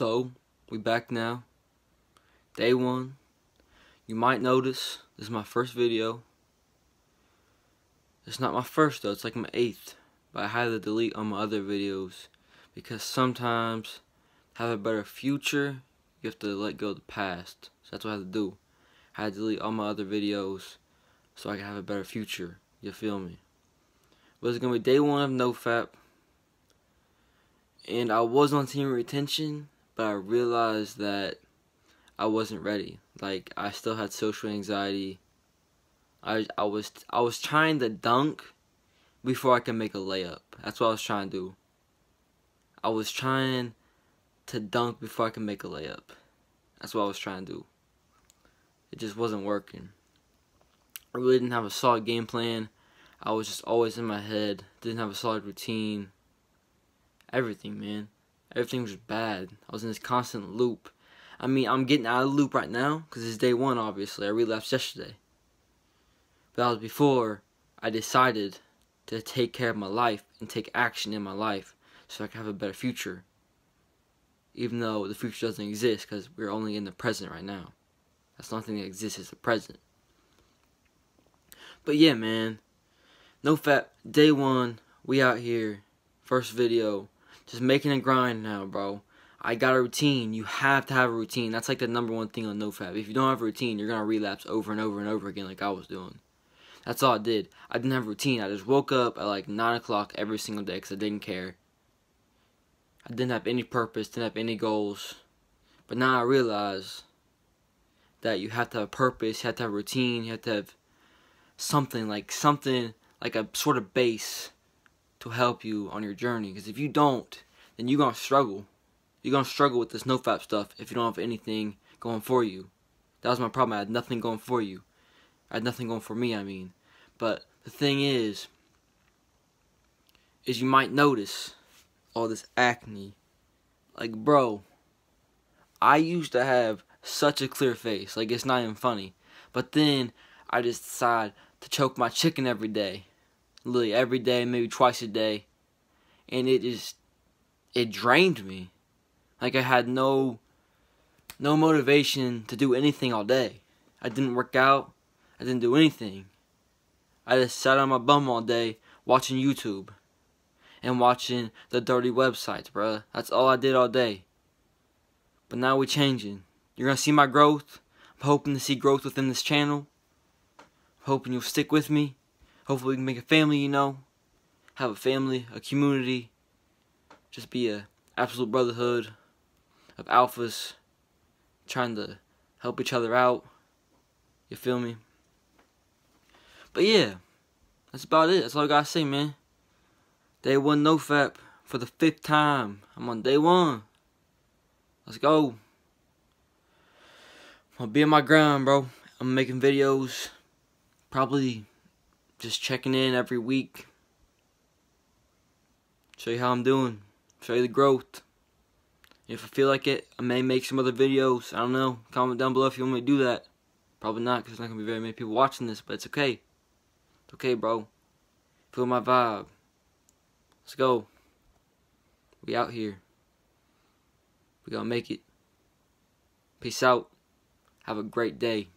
So, we back now. Day one. You might notice this is my first video. It's not my first though, it's like my eighth. But I had to delete all my other videos because sometimes to have a better future, you have to let go of the past. So that's what I had to do. I had to delete all my other videos so I can have a better future. You feel me? But it's gonna be day one of NoFap. And I was on team retention, but I realized that I wasn't ready. Like I still had social anxiety. I I was I was trying to dunk before I could make a layup. That's what I was trying to do. I was trying to dunk before I could make a layup. That's what I was trying to do. It just wasn't working. I really didn't have a solid game plan. I was just always in my head. Didn't have a solid routine. Everything, man. Everything was bad. I was in this constant loop. I mean, I'm getting out of the loop right now because it's day one, obviously. I relapsed yesterday. But that was before I decided to take care of my life and take action in my life so I can have a better future. Even though the future doesn't exist because we're only in the present right now. That's nothing that exists, it's the present. But yeah, man. NoFap. day one, we out here. First video. Just making a grind now, bro. I got a routine. You have to have a routine. That's like the number one thing on NoFap. If you don't have a routine, you're going to relapse over and over and over again like I was doing. That's all I did. I didn't have a routine. I just woke up at like 9 o'clock every single day because I didn't care. I didn't have any purpose, didn't have any goals. But now I realize that you have to have a purpose, you have to have a routine, you have to have something like something like a sort of base to help you on your journey. Because if you don't, then you're going to struggle. You're going to struggle with this NoFap stuff if you don't have anything going for you. That was my problem. I had nothing going for you. I had nothing going for me, I mean. But the thing is, is you might notice all this acne. Like, bro, I used to have such a clear face. Like, it's not even funny. But then I just decided to choke my chicken every day literally every day, maybe twice a day, and it just it drained me. Like I had no no motivation to do anything all day. I didn't work out. I didn't do anything. I just sat on my bum all day watching YouTube and watching the dirty websites, bruh. That's all I did all day. But now we're changing. You're gonna see my growth. I'm hoping to see growth within this channel. I'm hoping you'll stick with me. Hopefully we can make a family, you know. Have a family, a community. Just be a absolute brotherhood of alphas trying to help each other out. You feel me? But yeah, that's about it. That's all I gotta say, man. Day one NoFap for the fifth time. I'm on day one. Let's go. I'll be on my grind, bro. I'm making videos probably just checking in every week. Show you how I'm doing. Show you the growth. If I feel like it, I may make some other videos. I don't know. Comment down below if you want me to do that. Probably not, because there's not going to be very many people watching this, but it's okay. It's okay, bro. Feel my vibe. Let's go. We out here. We gonna make it. Peace out. Have a great day.